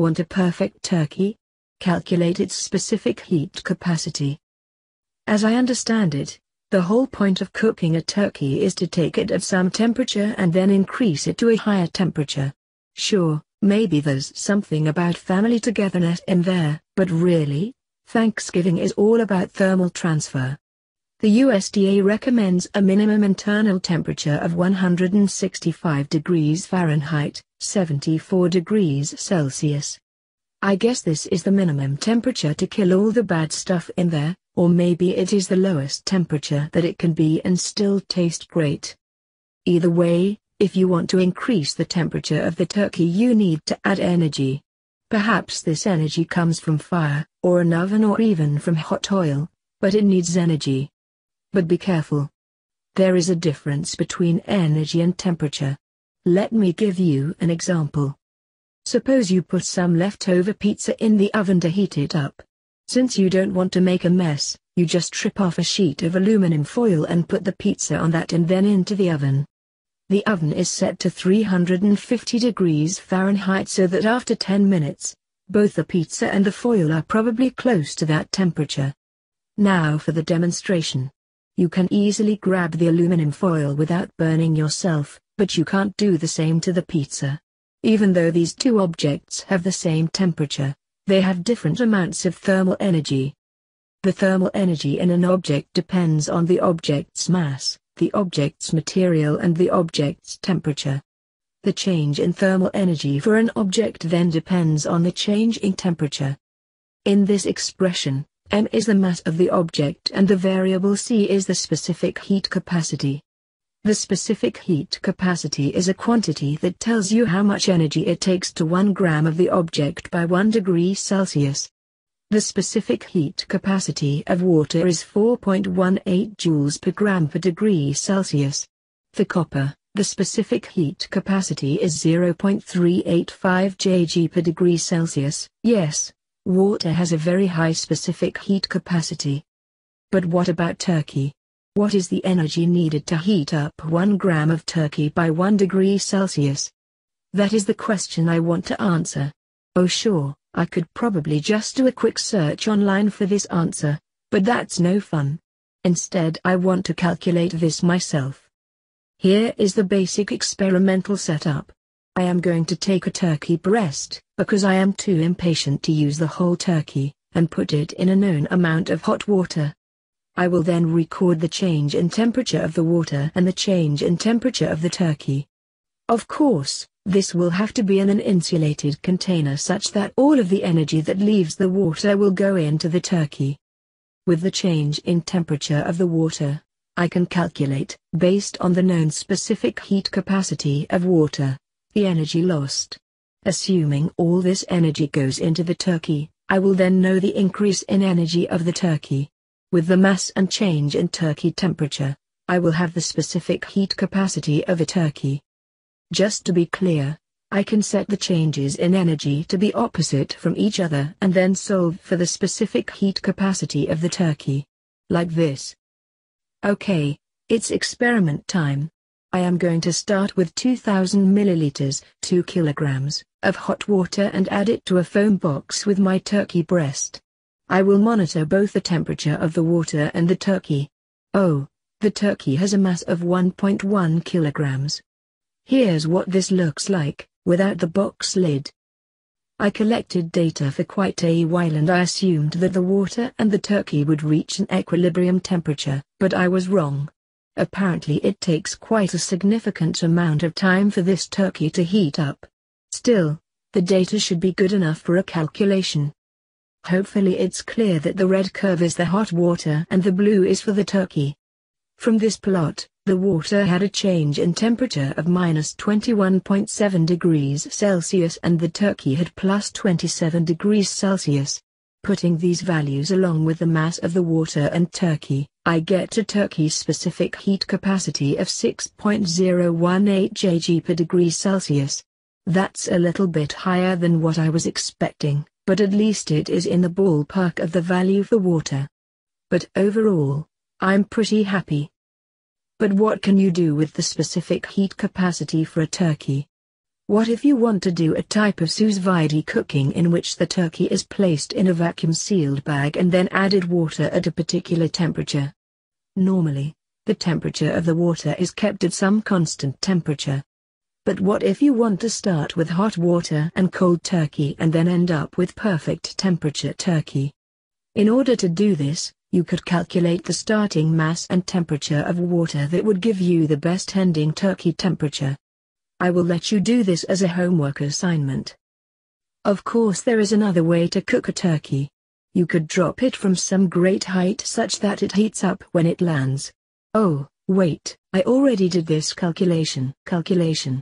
Want a perfect turkey? Calculate its specific heat capacity. As I understand it, the whole point of cooking a turkey is to take it at some temperature and then increase it to a higher temperature. Sure, maybe there's something about family togetherness in there, but really, Thanksgiving is all about thermal transfer. The USDA recommends a minimum internal temperature of 165 degrees Fahrenheit, 74 degrees Celsius. I guess this is the minimum temperature to kill all the bad stuff in there, or maybe it is the lowest temperature that it can be and still taste great. Either way, if you want to increase the temperature of the turkey you need to add energy. Perhaps this energy comes from fire, or an oven or even from hot oil, but it needs energy. But be careful. There is a difference between energy and temperature. Let me give you an example. Suppose you put some leftover pizza in the oven to heat it up. Since you don't want to make a mess, you just strip off a sheet of aluminum foil and put the pizza on that and then into the oven. The oven is set to 350 degrees Fahrenheit so that after 10 minutes, both the pizza and the foil are probably close to that temperature. Now for the demonstration. You can easily grab the aluminum foil without burning yourself, but you can't do the same to the pizza. Even though these two objects have the same temperature, they have different amounts of thermal energy. The thermal energy in an object depends on the object's mass, the object's material and the object's temperature. The change in thermal energy for an object then depends on the change in temperature. In this expression, m is the mass of the object and the variable c is the specific heat capacity. The specific heat capacity is a quantity that tells you how much energy it takes to 1 gram of the object by 1 degree Celsius. The specific heat capacity of water is 4.18 joules per gram per degree Celsius. For copper, the specific heat capacity is 0.385 Jg per degree Celsius. Yes, water has a very high specific heat capacity. But what about turkey? What is the energy needed to heat up 1 gram of turkey by 1 degree Celsius? That is the question I want to answer. Oh sure, I could probably just do a quick search online for this answer, but that's no fun. Instead I want to calculate this myself. Here is the basic experimental setup. I am going to take a turkey breast, because I am too impatient to use the whole turkey, and put it in a known amount of hot water. I will then record the change in temperature of the water and the change in temperature of the turkey. Of course, this will have to be in an insulated container such that all of the energy that leaves the water will go into the turkey. With the change in temperature of the water, I can calculate, based on the known specific heat capacity of water, the energy lost. Assuming all this energy goes into the turkey, I will then know the increase in energy of the turkey. With the mass and change in turkey temperature, I will have the specific heat capacity of a turkey. Just to be clear, I can set the changes in energy to be opposite from each other and then solve for the specific heat capacity of the turkey. Like this. Okay, it's experiment time. I am going to start with 2000 milliliters, 2 kilograms, of hot water and add it to a foam box with my turkey breast. I will monitor both the temperature of the water and the turkey. Oh, the turkey has a mass of 1.1 kilograms. Here's what this looks like, without the box lid. I collected data for quite a while and I assumed that the water and the turkey would reach an equilibrium temperature, but I was wrong. Apparently it takes quite a significant amount of time for this turkey to heat up. Still, the data should be good enough for a calculation. Hopefully it's clear that the red curve is the hot water and the blue is for the turkey. From this plot, the water had a change in temperature of minus 21.7 degrees Celsius and the turkey had plus 27 degrees Celsius. Putting these values along with the mass of the water and turkey, I get a turkey's specific heat capacity of 6.018 Jg per degree Celsius. That's a little bit higher than what I was expecting but at least it is in the ballpark of the value for water. But overall, I'm pretty happy. But what can you do with the specific heat capacity for a turkey? What if you want to do a type of sous vide cooking in which the turkey is placed in a vacuum-sealed bag and then added water at a particular temperature? Normally, the temperature of the water is kept at some constant temperature. But what if you want to start with hot water and cold turkey and then end up with perfect temperature turkey? In order to do this, you could calculate the starting mass and temperature of water that would give you the best ending turkey temperature. I will let you do this as a homework assignment. Of course there is another way to cook a turkey. You could drop it from some great height such that it heats up when it lands. Oh, wait, I already did this calculation. Calculation.